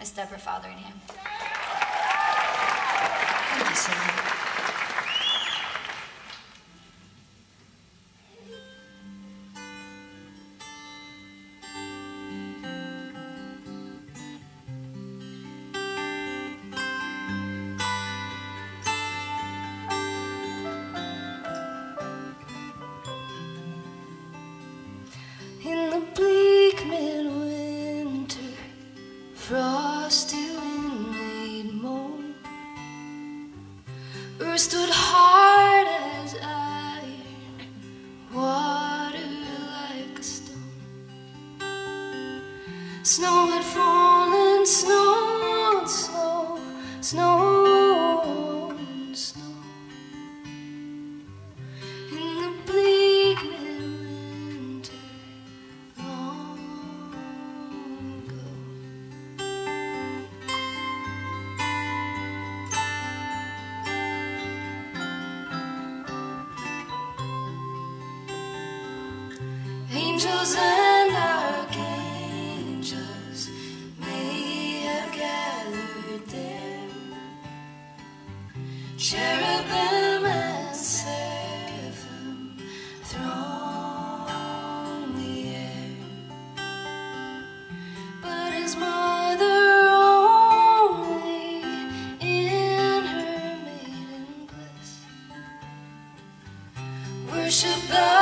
I step father in him. Thank you, frosty wind made moan. Earth stood hard as iron, water like a stone. Snow had fallen, snow, snow, snow, Angels and archangels may have gathered there. Cherubim and seraphim throng the air. But his mother only in her maiden bliss Worship the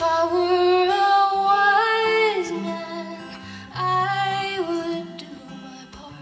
If I were a wise man, I would do my part.